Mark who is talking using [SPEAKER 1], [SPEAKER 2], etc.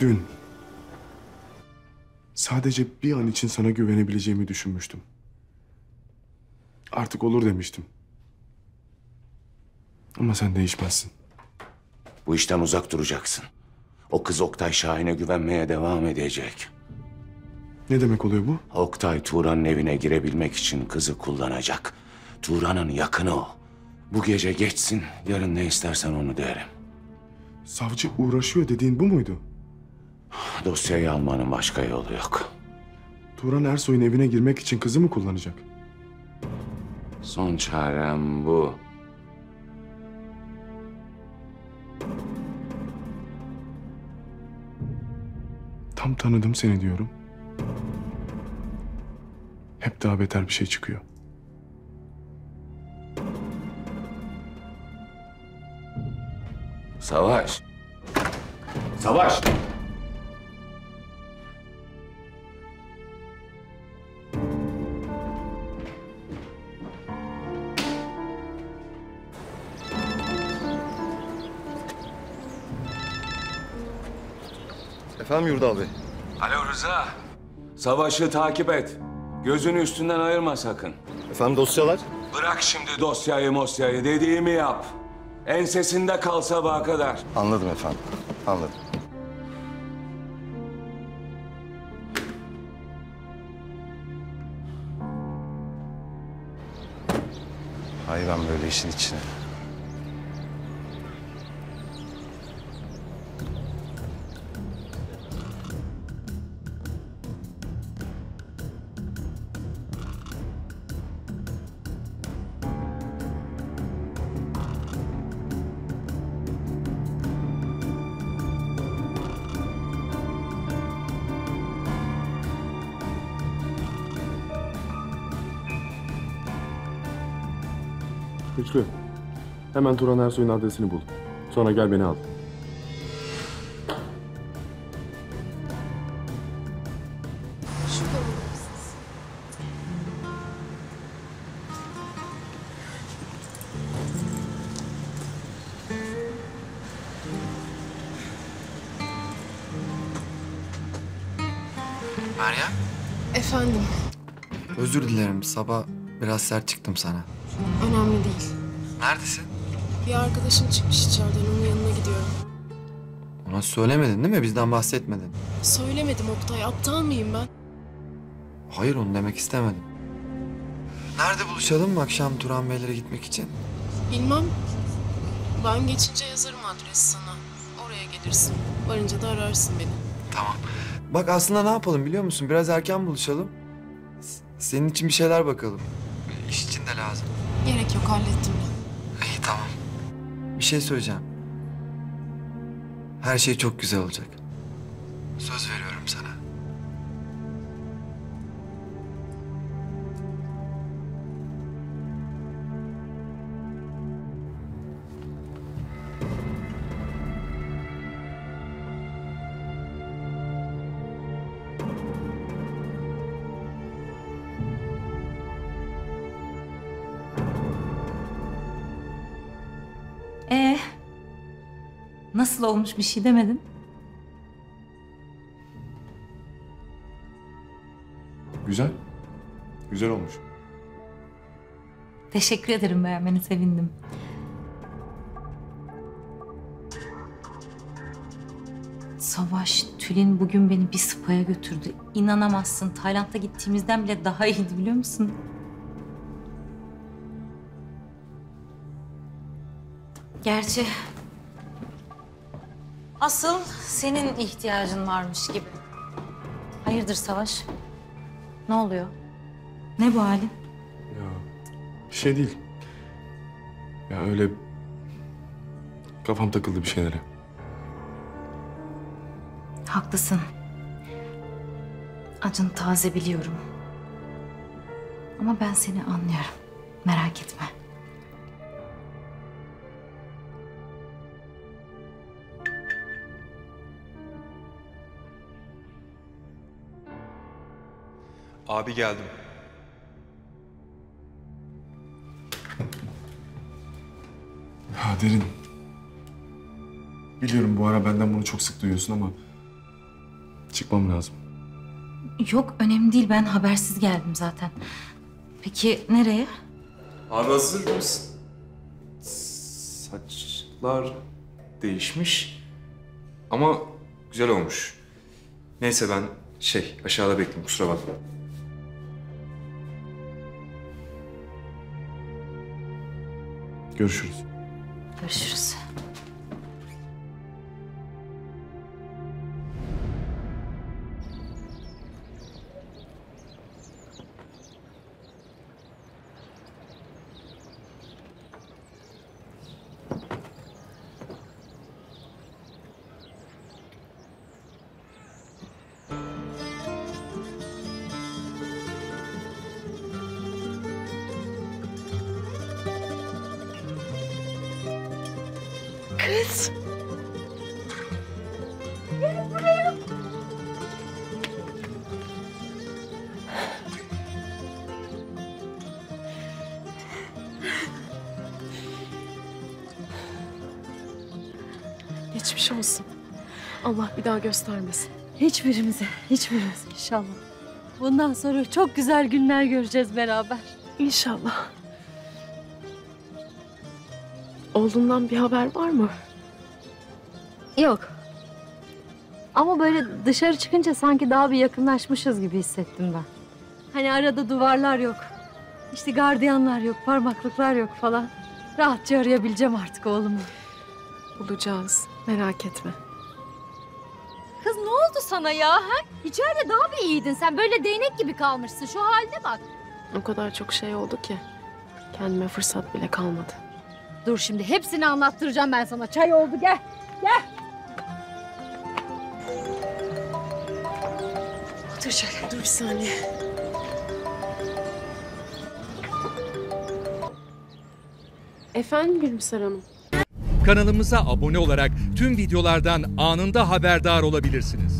[SPEAKER 1] Dün sadece bir an için sana güvenebileceğimi düşünmüştüm. Artık olur demiştim. Ama sen değişmezsin.
[SPEAKER 2] Bu işten uzak duracaksın. O kız Oktay Şahin'e güvenmeye devam edecek.
[SPEAKER 1] Ne demek oluyor bu?
[SPEAKER 2] Oktay Turan'ın evine girebilmek için kızı kullanacak. Turan'ın yakını o. Bu gece geçsin, yarın ne istersen onu derim.
[SPEAKER 1] Savcı uğraşıyor dediğin bu muydu?
[SPEAKER 2] Dosyayı almanın başka yolu yok.
[SPEAKER 1] Turan Ersoy'un evine girmek için kızı mı kullanacak?
[SPEAKER 2] Son çarem bu.
[SPEAKER 1] Tam tanıdım seni diyorum. Hep daha beter bir şey çıkıyor.
[SPEAKER 2] Savaş. Savaş.
[SPEAKER 3] Efendim Yurdal Bey.
[SPEAKER 2] Alo Rıza. Savaşı takip et. Gözünü üstünden ayırma sakın.
[SPEAKER 3] Efendim dosyalar?
[SPEAKER 2] Bırak şimdi dosyayı mosyayı dediğimi yap. Ensesinde kal sabaha kadar.
[SPEAKER 3] Anladım efendim. Anladım. Hayvan böyle işin içine.
[SPEAKER 1] Güçlü. Hemen Turan Ersoy'un adresini bul. Sonra gel beni al.
[SPEAKER 4] Meryem?
[SPEAKER 5] Efendim,
[SPEAKER 4] Özür dilerim. Sabah biraz sert çıktım sana.
[SPEAKER 5] Önemli değil.
[SPEAKER 4] Neredesin?
[SPEAKER 5] Bir arkadaşım çıkmış içeriden, onun yanına gidiyorum.
[SPEAKER 4] Ona söylemedin değil mi? Bizden bahsetmedin.
[SPEAKER 5] Söylemedim Oktay, aptal mıyım ben?
[SPEAKER 4] Hayır onu demek istemedim. Nerede buluşalım mı akşam Turan Beylere gitmek için?
[SPEAKER 5] Bilmem. Ben geçince yazarım adresi sana. Oraya gelirsin. Varınca da ararsın beni.
[SPEAKER 4] Tamam. Bak aslında ne yapalım biliyor musun? Biraz erken buluşalım. S- Senin için bir şeyler bakalım. İş için de lazım.
[SPEAKER 5] Gerek yok, hallettim ben.
[SPEAKER 4] İyi tamam. Bir şey söyleyeceğim. Her şey çok güzel olacak. Söz veriyorum
[SPEAKER 6] Ee, nasıl olmuş bir şey demedin?
[SPEAKER 1] Güzel. Güzel olmuş.
[SPEAKER 6] Teşekkür ederim beğenmeni sevindim. Savaş, Tülin bugün beni bir spa'ya götürdü. İnanamazsın. Tayland'a gittiğimizden bile daha iyiydi biliyor musun? Gerçi asıl senin ihtiyacın varmış gibi. Hayırdır Savaş? Ne oluyor? Ne bu halin?
[SPEAKER 1] Ya bir şey değil. Ya öyle kafam takıldı bir şeylere.
[SPEAKER 6] Haklısın. Acın taze biliyorum. Ama ben seni anlıyorum. Merak etme.
[SPEAKER 7] Abi geldim.
[SPEAKER 1] Ya Derin. Biliyorum bu ara benden bunu çok sık duyuyorsun ama Çıkmam lazım.
[SPEAKER 6] Yok önemli değil ben habersiz geldim zaten. Peki nereye?
[SPEAKER 7] Abi hazır mısın? Saçlar değişmiş. Ama güzel olmuş. Neyse ben şey aşağıda bekliyorum kusura bakma.
[SPEAKER 1] Görüşürüz.
[SPEAKER 6] Görüşürüz.
[SPEAKER 5] Kız. Geçmiş olsun. Allah bir daha göstermesin.
[SPEAKER 8] Hiçbirimize, hiçbirimize inşallah. Bundan sonra çok güzel günler göreceğiz beraber.
[SPEAKER 5] İnşallah. Oğlundan bir haber var mı?
[SPEAKER 8] Yok. Ama böyle dışarı çıkınca sanki daha bir yakınlaşmışız gibi hissettim ben. Hani arada duvarlar yok. İşte gardiyanlar yok, parmaklıklar yok falan. Rahatça arayabileceğim artık oğlumu.
[SPEAKER 5] Bulacağız. Merak etme.
[SPEAKER 8] Kız ne oldu sana ya? Ha? İçeride daha mı iyiydin sen? Böyle değnek gibi kalmışsın. Şu haline bak.
[SPEAKER 5] O kadar çok şey oldu ki. Kendime fırsat bile kalmadı.
[SPEAKER 8] Dur şimdi hepsini anlattıracağım ben sana. Çay oldu gel.
[SPEAKER 5] Otur şöyle. Dur bir saniye. Efendim Gülümser Hanım.
[SPEAKER 9] Kanalımıza abone olarak tüm videolardan anında haberdar olabilirsiniz.